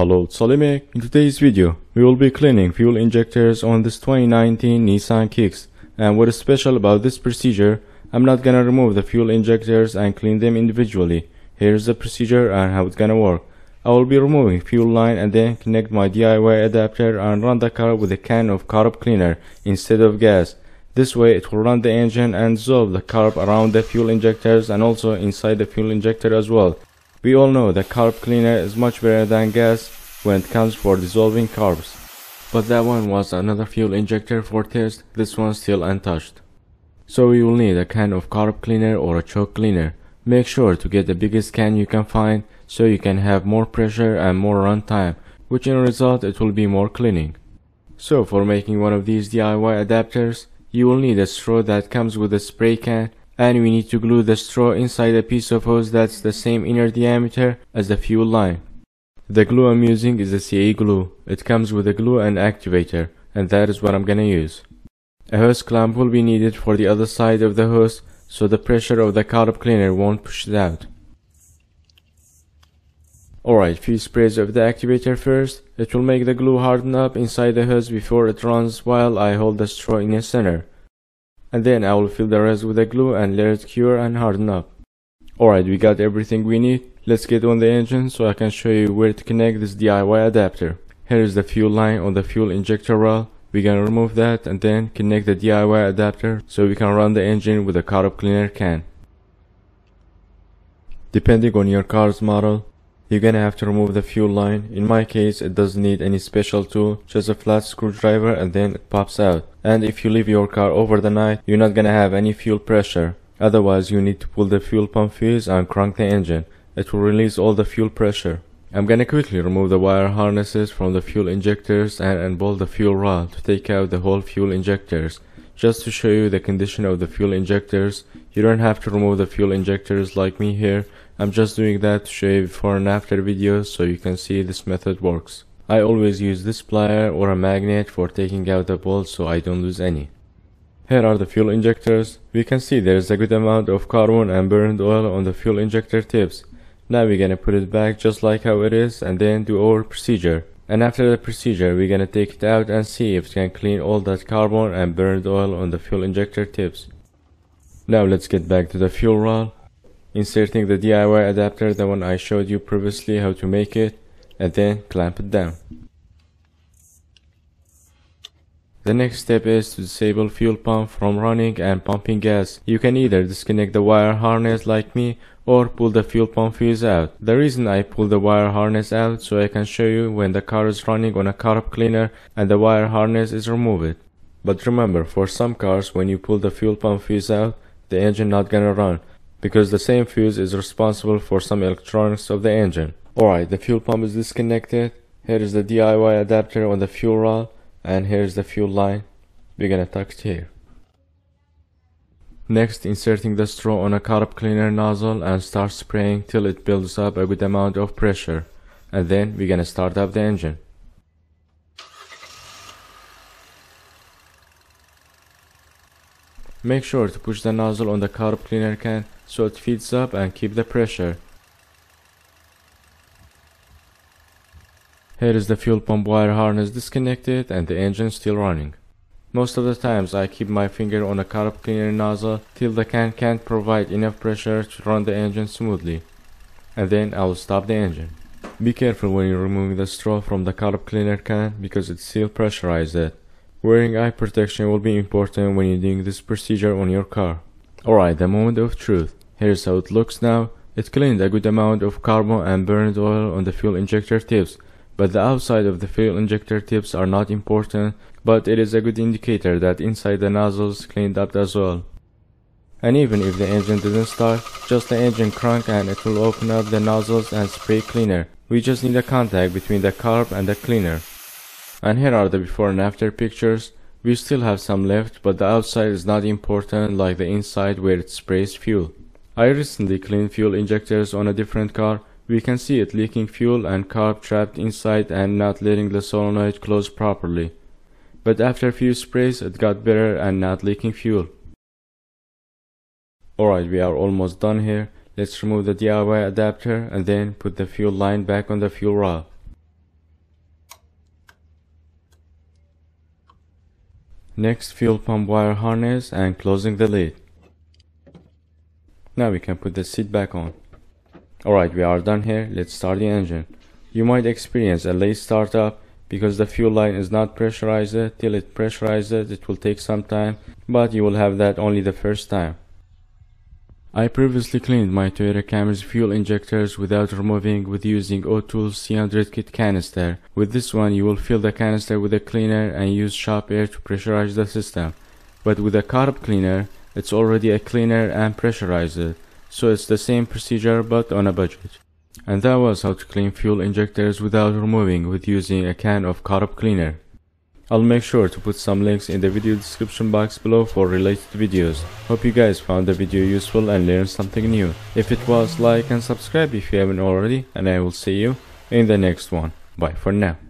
Hello, it's. In today's video, we will be cleaning fuel injectors on this 2019 Nissan Kicks. And what is special about this procedure, I'm not gonna remove the fuel injectors and clean them individually. Here's the procedure and how it's gonna work. I will be removing fuel line and then connect my DIY adapter and run the car with a can of carb cleaner instead of gas. This way it will run the engine and dissolve the carb around the fuel injectors and also inside the fuel injector as well. We all know that carb cleaner is much better than gas when it comes for dissolving carbs. But that one was another fuel injector for test, this one still untouched. So you will need a can of carb cleaner or a choke cleaner. Make sure to get the biggest can you can find so you can have more pressure and more run time, which in result it will be more cleaning. So for making one of these DIY adapters, you will need a straw that comes with a spray can and we need to glue the straw inside a piece of hose that's the same inner diameter as the fuel line. The glue I'm using is a CA glue. It comes with a glue and activator and that is what I'm gonna use. A hose clamp will be needed for the other side of the hose so the pressure of the carb cleaner won't push it out. Alright, few sprays of the activator first. It will make the glue harden up inside the hose before it runs while I hold the straw in the center. And then I will fill the rest with the glue and let it cure and harden up. Alright, we got everything we need. Let's get on the engine so I can show you where to connect this DIY adapter. Here is the fuel line on the fuel injector rail. We can remove that and then connect the DIY adapter so we can run the engine with a carb cleaner can. Depending on your car's model, you're gonna have to remove the fuel line. In my case, it doesn't need any special tool, just a flat screwdriver and then it pops out. And if you leave your car over the night, you're not gonna have any fuel pressure. Otherwise, you need to pull the fuel pump fuse and crank the engine. It will release all the fuel pressure. I'm gonna quickly remove the wire harnesses from the fuel injectors and unbolt the fuel rod to take out the whole fuel injectors. Just to show you the condition of the fuel injectors, you don't have to remove the fuel injectors like me here I'm just doing that to show you before and after videos so you can see this method works. I always use this plier or a magnet for taking out the bolts so I don't lose any. Here are the fuel injectors. We can see there is a good amount of carbon and burned oil on the fuel injector tips. Now we're gonna put it back just like how it is and then do our procedure. And after the procedure we're gonna take it out and see if it can clean all that carbon and burned oil on the fuel injector tips. Now let's get back to the fuel rod inserting the DIY adapter, the one I showed you previously how to make it, and then clamp it down. The next step is to disable fuel pump from running and pumping gas. You can either disconnect the wire harness like me or pull the fuel pump fuse out. The reason I pull the wire harness out so I can show you when the car is running on a carb cleaner and the wire harness is removed. But remember, for some cars when you pull the fuel pump fuse out, the engine not gonna run because the same fuse is responsible for some electronics of the engine. Alright, the fuel pump is disconnected. Here is the DIY adapter on the fuel rod and here's the fuel line. We're gonna it here. Next, inserting the straw on a carb cleaner nozzle and start spraying till it builds up a good amount of pressure. And then we're gonna start up the engine. Make sure to push the nozzle on the carb cleaner can so it feeds up and keep the pressure. Here is the fuel pump wire harness disconnected and the engine still running. Most of the times I keep my finger on the carb cleaner nozzle till the can can't provide enough pressure to run the engine smoothly. And then I will stop the engine. Be careful when you're removing the straw from the carb cleaner can because it still pressurizes it. Wearing eye protection will be important when you're doing this procedure on your car. Alright, the moment of truth. Here's how it looks now. It cleaned a good amount of carbon and burned oil on the fuel injector tips, but the outside of the fuel injector tips are not important, but it is a good indicator that inside the nozzles cleaned up as well. And even if the engine didn't start, just the engine crank and it will open up the nozzles and spray cleaner. We just need a contact between the carb and the cleaner. And here are the before and after pictures. We still have some left, but the outside is not important like the inside where it sprays fuel. I recently cleaned fuel injectors on a different car. We can see it leaking fuel and carb trapped inside and not letting the solenoid close properly. But after a few sprays it got better and not leaking fuel. Alright, we are almost done here. Let's remove the DIY adapter and then put the fuel line back on the fuel rod. Next fuel pump wire harness and closing the lid. Now we can put the seat back on. Alright, we are done here. Let's start the engine. You might experience a late startup because the fuel line is not pressurized. Till it pressurizes, it will take some time, but you will have that only the first time. I previously cleaned my Toyota Camry's fuel injectors without removing with using Autools C100 kit canister. With this one you will fill the canister with a cleaner and use shop air to pressurize the system. But with a carb cleaner, it's already a cleaner and pressurized, so it's the same procedure but on a budget. And that was how to clean fuel injectors without removing with using a can of carb cleaner. I'll make sure to put some links in the video description box below for related videos. Hope you guys found the video useful and learned something new. If it was, like and subscribe if you haven't already and I will see you in the next one. Bye for now.